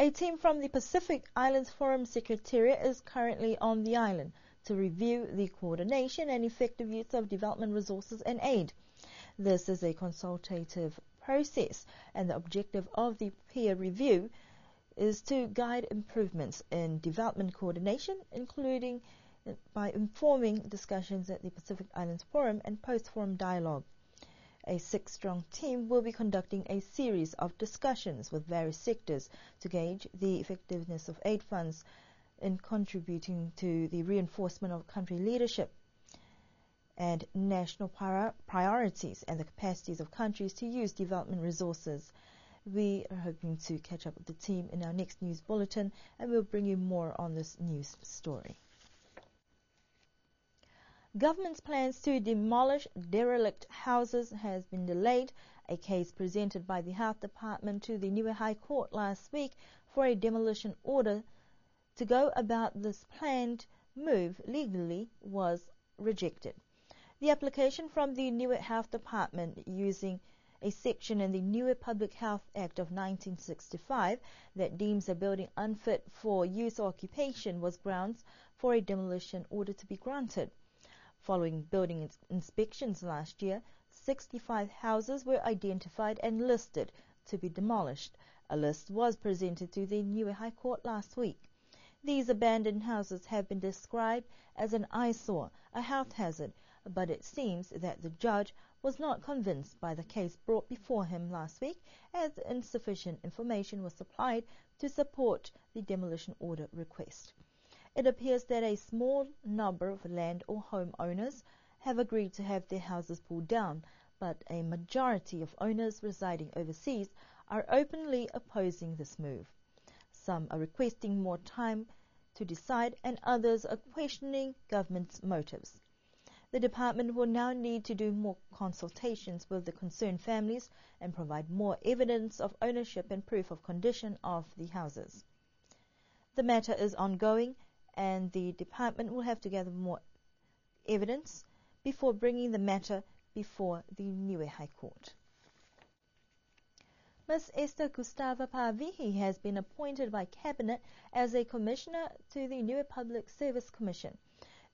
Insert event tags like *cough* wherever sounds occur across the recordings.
A team from the Pacific Islands Forum Secretariat is currently on the island to review the coordination and effective use of development resources and aid. This is a consultative process, and the objective of the peer review is to guide improvements in development coordination, including by informing discussions at the Pacific Islands Forum and post forum dialogue. A six strong team will be conducting a series of discussions with various sectors to gauge the effectiveness of aid funds in contributing to the reinforcement of country leadership and national priorities and the capacities of countries to use development resources. We are hoping to catch up with the team in our next news bulletin and we'll bring you more on this news story. Government's plans to demolish derelict houses has been delayed. A case presented by the Health Department to the Niue High Court last week for a demolition order to go about this planned move legally was rejected. The application from the Niue Health Department using a section in the Niue Public Health Act of 1965 that deems a building unfit for use or occupation was grounds for a demolition order to be granted. Following building inspections last year, 65 houses were identified and listed to be demolished. A list was presented to the Niue High Court last week. These abandoned houses have been described as an eyesore, a health hazard, but it seems that the judge was not convinced by the case brought before him last week as insufficient information was supplied to support the demolition order request. It appears that a small number of land or home owners have agreed to have their houses pulled down, but a majority of owners residing overseas are openly opposing this move. Some are requesting more time to decide, and others are questioning government's motives. The department will now need to do more consultations with the concerned families and provide more evidence of ownership and proof of condition of the houses. The matter is ongoing and the department will have to gather more evidence before bringing the matter before the Niue High Court. Ms. Esther Gustava Pavihi has been appointed by Cabinet as a Commissioner to the Niue Public Service Commission.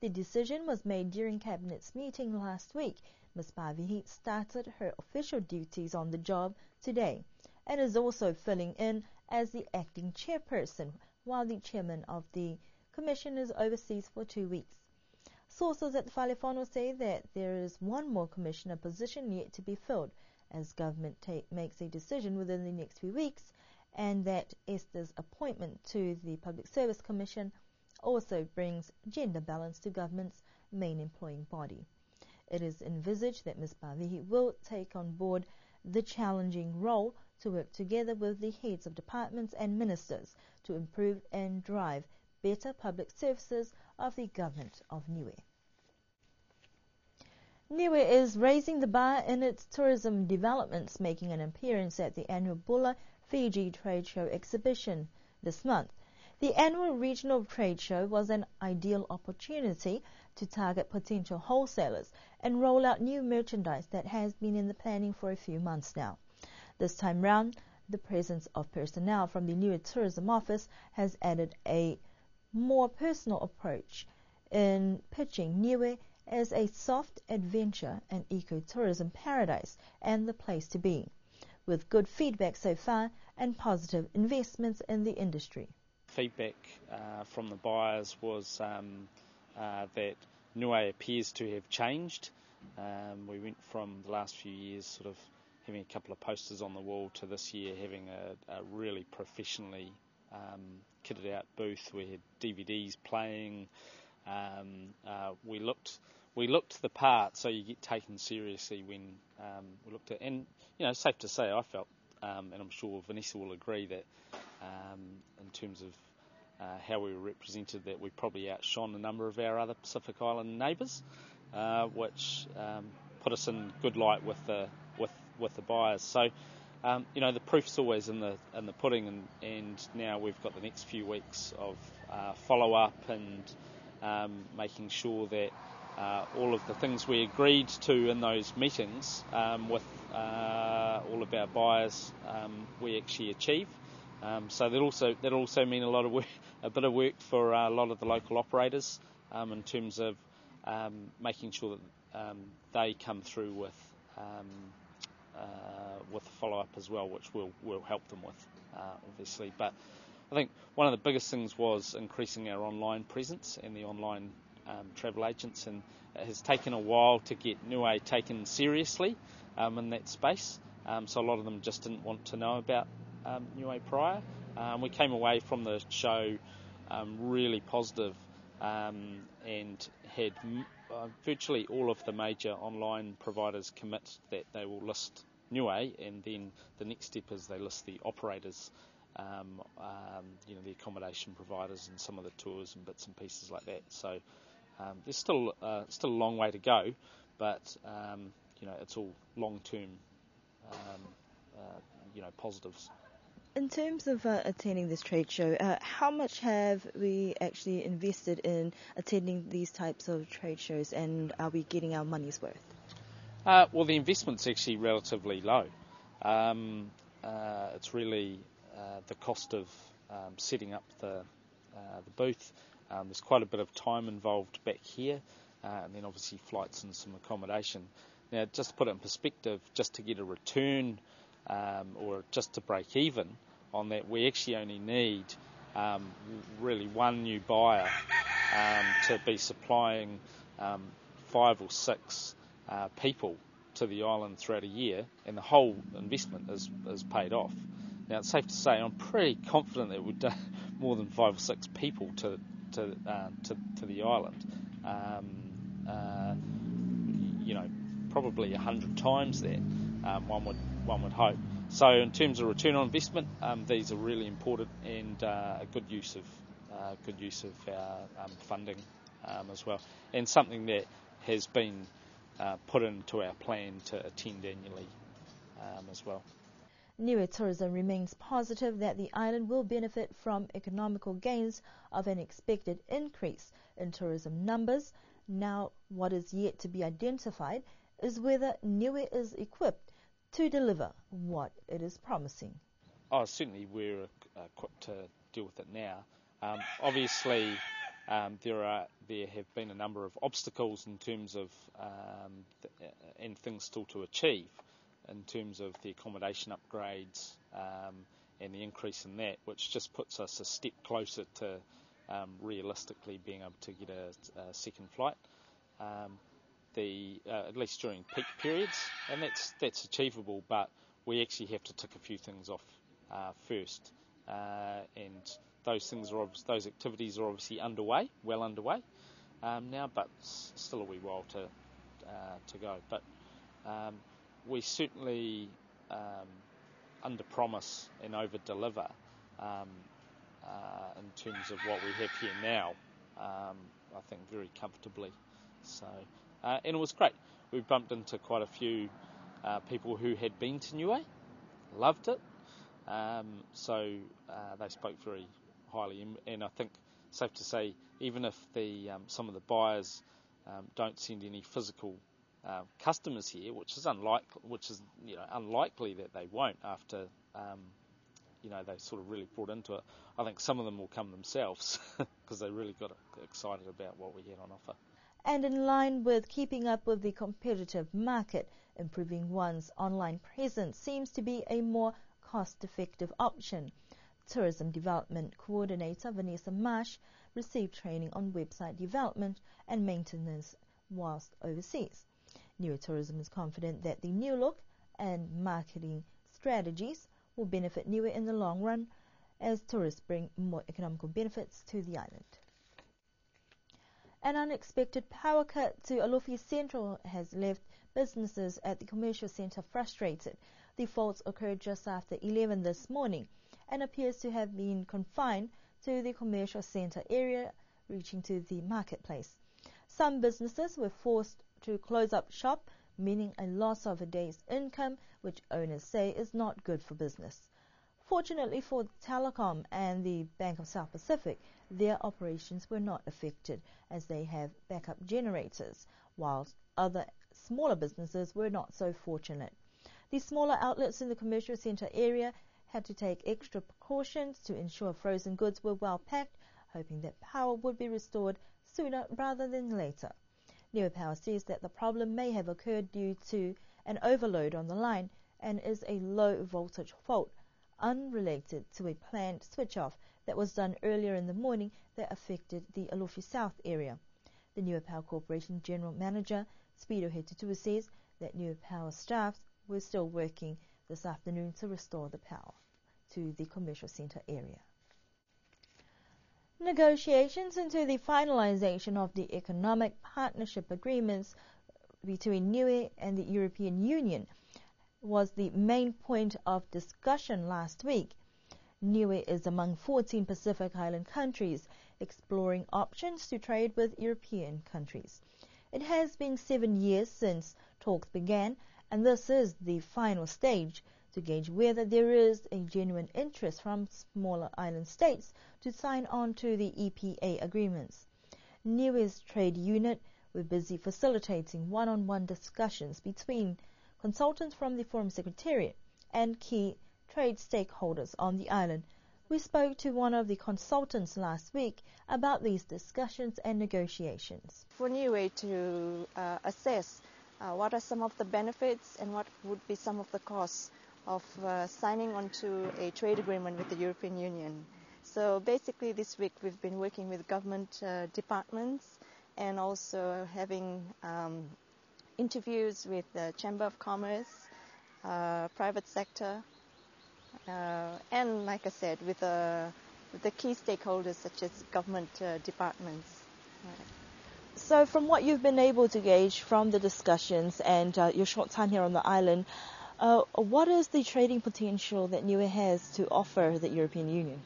The decision was made during Cabinet's meeting last week. Ms. Pavihi started her official duties on the job today and is also filling in as the acting chairperson while the chairman of the commission is overseas for two weeks. Sources at the Fale Fono say that there is one more commissioner position yet to be filled as government take, makes a decision within the next few weeks and that Esther's appointment to the Public Service Commission also brings gender balance to government's main employing body. It is envisaged that Ms. Pavihi will take on board the challenging role to work together with the heads of departments and ministers to improve and drive better public services of the government of Niue. Niue is raising the bar in its tourism developments, making an appearance at the annual Bula Fiji Trade Show exhibition this month. The annual regional trade show was an ideal opportunity to target potential wholesalers and roll out new merchandise that has been in the planning for a few months now. This time round, the presence of personnel from the Niue Tourism Office has added a more personal approach in pitching Niue as a soft adventure and ecotourism paradise and the place to be, with good feedback so far and positive investments in the industry. Feedback uh, from the buyers was um, uh, that Niue appears to have changed. Um, we went from the last few years sort of having a couple of posters on the wall to this year having a, a really professionally um, kitted out booth. We had DVDs playing. Um, uh, we looked we looked the part, so you get taken seriously when um, we looked at. And you know, safe to say, I felt, um, and I'm sure Vanessa will agree that um, in terms of uh, how we were represented, that we probably outshone a number of our other Pacific Island neighbours, uh, which um, put us in good light with the with with the buyers. So um, you know, the proof's always in the in the pudding, and, and now we've got the next few weeks of uh, follow up and um, making sure that uh, all of the things we agreed to in those meetings um, with uh, all of our buyers um, we actually achieve. Um, so that also that also mean a lot of work, a bit of work for uh, a lot of the local operators um, in terms of making sure that they come through with with follow up as well, which we'll will help them with, uh, obviously. But I think one of the biggest things was increasing our online presence and the online um, travel agents, and it has taken a while to get Niue taken seriously um, in that space. Um, so a lot of them just didn't want to know about um, prior. Um, we came away from the show um, really positive, um, and had uh, virtually all of the major online providers commit that they will list Niue, and then the next step is they list the operators. Um, um, you know the accommodation providers and some of the tours and bits and pieces like that. So um, there's still uh, still a long way to go, but um, you know it's all long term, um, uh, you know positives. In terms of uh, attending this trade show, uh, how much have we actually invested in attending these types of trade shows, and are we getting our money's worth? Uh, well, the investment's actually relatively low. Um, uh, it's really uh, the cost of um, setting up the uh, the booth. Um, there's quite a bit of time involved back here, and then obviously flights and some accommodation. Now, just to put it in perspective, just to get a return um, or just to break even on that, we actually only need um, really one new buyer um, to be supplying um, five or six uh, people to the island throughout a year, and the whole investment is, is paid off. Now, it's safe to say I'm pretty confident that we've done *laughs* more than five or six people to to uh, to, to, the island. Um, uh, you know, probably a hundred times that um, one would one would hope. So in terms of return on investment, um, these are really important and uh, a good use of uh, good use of our um, funding um, as well, and something that has been uh, put into our plan to attend annually um, as well. Niue Tourism remains positive that the island will benefit from economical gains of an expected increase in tourism numbers. Now, what is yet to be identified is whether Niue is equipped to deliver what it is promising. Oh, certainly we're equipped to deal with it now. Um, obviously, um, there are there have been a number of obstacles in terms of um, th- and things still to achieve in terms of the accommodation upgrades um, and the increase in that, which just puts us a step closer to um, realistically being able to get a, a second flight. The uh, at least during peak periods, and that's that's achievable. But we actually have to tick a few things off uh, first, uh, and those things are those activities are obviously underway, well underway um, now, but still a wee while to uh, to go. But um, we certainly um, under promise and over deliver um, uh, in terms of what we have here now. Um, I think very comfortably. So uh, and it was great. We bumped into quite a few uh, people who had been to Niue, loved it. Um, so uh, they spoke very highly, and, and, I think safe to say, even if the um, some of the buyers um, don't send any physical uh, customers here, which is unlikely, which is you know unlikely that they won't after um, you know they sort of really brought into it. I think some of them will come themselves *laughs* because they really got excited about what we had on offer and in line with keeping up with the competitive market, improving one's online presence seems to be a more cost-effective option. Tourism Development Coordinator Vanessa Marsh received training on website development and maintenance whilst overseas. Tourism is confident that the new look and marketing strategies will benefit Niue in the long run as tourists bring more economical benefits to the island. An unexpected power cut to Alofi Central has left businesses at the commercial centre frustrated. The faults occurred just after 11 this morning and appears to have been confined to the commercial centre area reaching to the marketplace. Some businesses were forced to close up shop, meaning a loss of a day's income, which owners say is not good for business. Fortunately for Telecom and the Bank of South Pacific, their operations were not affected as they have backup generators, while other smaller businesses were not so fortunate. The smaller outlets in the commercial centre area had to take extra precautions to ensure frozen goods were well packed, hoping that power would be restored sooner rather than later. Niue Power says that the problem may have occurred due to an overload on the line and is a low voltage fault unrelated to a planned switch off that was done earlier in the morning that affected the Alofi South area. The Niue Power Corporation General Manager, Speedo Hetutua, says that Niue Power staff were still working this afternoon to restore the power to the commercial centre area. Negotiations into the finalisation of the economic partnership agreements between Niue and the European Union was the main point of discussion last week. Niue is among 14 Pacific Island countries exploring options to trade with European countries. It has been seven years since talks began, and this is the final stage to gauge whether there is a genuine interest from smaller island states to sign on to the EPA agreements. Niue's trade unit were busy facilitating one-on-one discussions between consultants from the Forum Secretariat and key trade stakeholders on the island. We spoke to one of the consultants last week about these discussions and negotiations. For Niue to uh, assess uh, what are some of the benefits and what would be some of the costs of uh, signing onto a trade agreement with the European Union. So basically, this week we've been working with government uh, departments and also having um, interviews with the Chamber of Commerce, uh, private sector, uh, and like I said, with, uh, with, the key stakeholders such as government uh, departments. So, from what you've been able to gauge from the discussions and your short time here on the island, uh, what is the trading potential that Niue has to offer the European Union?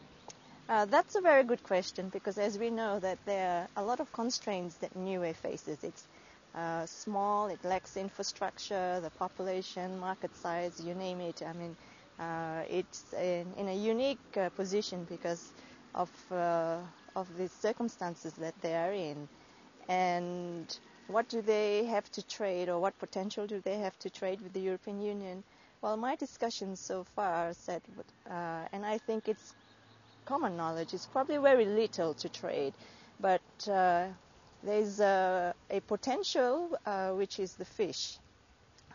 Uh, that's a very good question because as we know that there are a lot of constraints that Niue faces. It's uh, small, it lacks infrastructure, the population, market size, you name it. I mean, uh, it's in, in, a unique uh, position because of uh, of the circumstances that they are in, and what do they have to trade or what potential do they have to trade with the European Union? Well, my discussions so far said, uh, and I think it's common knowledge, it's probably very little to trade, but uh, there's a, a potential uh, which is the fish.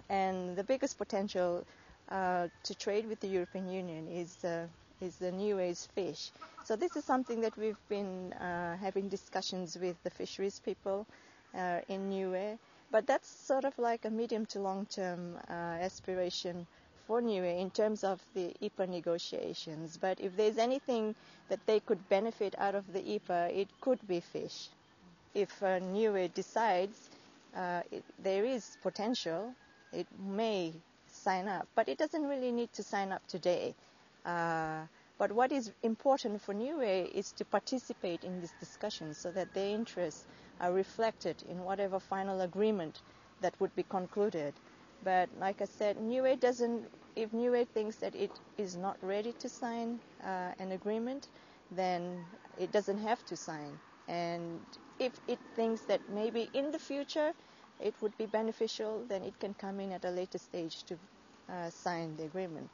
And the biggest potential uh, to trade with the European Union is, uh, is the Niue's fish. So this is something that we've been uh, having discussions with the fisheries people uh, in Niue. But that's sort of like a medium to long term uh, aspiration for Niue in terms of the EPA negotiations. But if there's anything that they could benefit out of the EPA, it could be fish. If uh, Niue decides uh, it, there is potential, it may sign up. But it doesn't really need to sign up today. Uh, but what is important for Niue is to participate in this discussion so that their interests are reflected in whatever final agreement that would be concluded. But like I said, Niue doesn't. If Niue thinks that it is not ready to sign uh, an agreement, then it doesn't have to sign. And if it thinks that maybe in the future it would be beneficial, then it can come in at a later stage to uh, sign the agreement.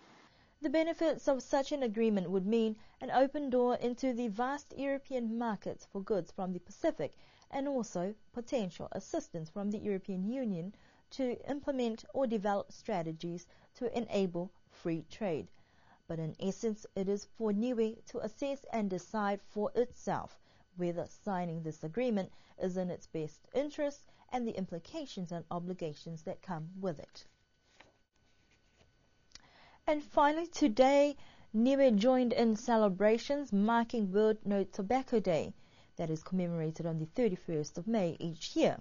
The benefits of such an agreement would mean an open door into the vast European markets for goods from the Pacific and also potential assistance from the European Union to implement or develop strategies to enable free trade. But in essence, it is for Niue to assess and decide for itself whether signing this agreement is in its best interest and the implications and obligations that come with it. And finally, today, Niue joined in celebrations marking World No Tobacco Day that is commemorated on the 31st of May each year.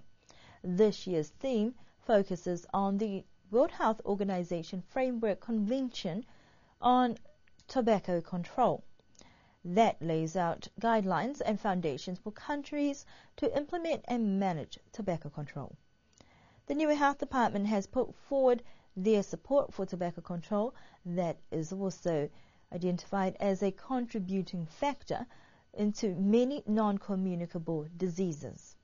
This year's theme focuses on the World Health Organization Framework Convention on Tobacco Control. That lays out guidelines and foundations for countries to implement and manage tobacco control. The Niue Health Department has put forward their support for tobacco control that is also identified as a contributing factor into many non-communicable diseases.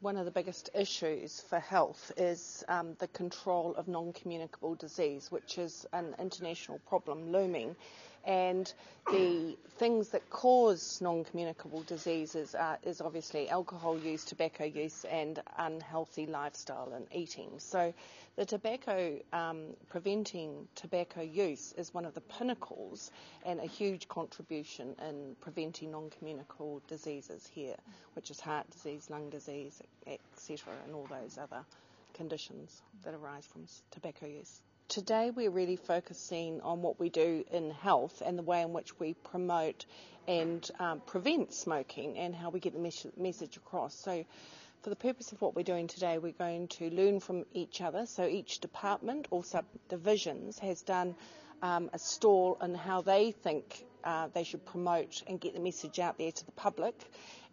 One of the biggest issues for health is um, the control of non-communicable disease, which is an international problem looming. And the things that cause non-communicable diseases are, is obviously alcohol use, tobacco use, and unhealthy lifestyle and eating. So the tobacco, um, preventing tobacco use is one of the pinnacles and a huge contribution in preventing non-communicable diseases here, which is heart disease, lung disease, etc., and all those other conditions that arise from tobacco use. Today we're really focusing on what we do in health and the way in which we promote and um, prevent smoking and how we get the mes- message across. So for the purpose of what we're doing today, we're going to learn from each other. So each department or subdivisions has done um, a stall on how they think uh, they should promote and get the message out there to the public.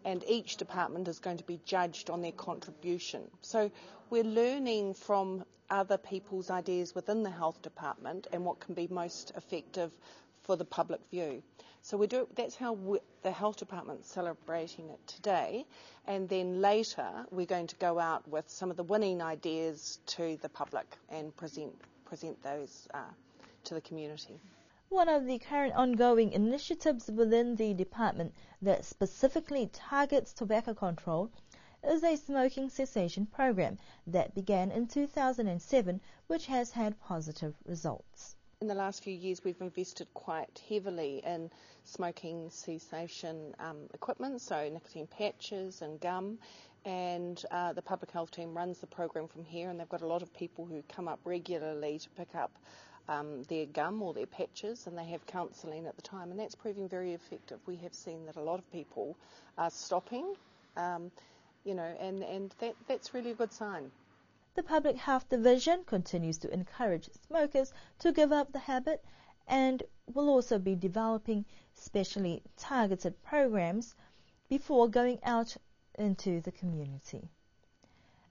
And each department is going to be judged on their contribution. So we're learning from other people's ideas within the health department and what can be most effective for the public view. So we do. That's how we, the health department's celebrating it today, and then later we're going to go out with some of the winning ideas to the public and present present those uh, to the community. One of the current ongoing initiatives within the department that specifically targets tobacco control is a smoking cessation program that began in 2007, which has had positive results. In the last few years, we've invested quite heavily in smoking cessation um, equipment, so nicotine patches and gum. And uh, the public health team runs the program from here, and they've got a lot of people who come up regularly to pick up um, their gum or their patches, and they have counselling at the time, and that's proving very effective. We have seen that a lot of people are stopping, um, you know, and, and that, that's really a good sign. The Public Health Division continues to encourage smokers to give up the habit and will also be developing specially targeted programs before going out into the community.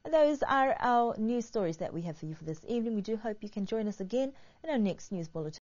Those are our news stories that we have for you for this evening. We do hope you can join us again in our next news bulletin.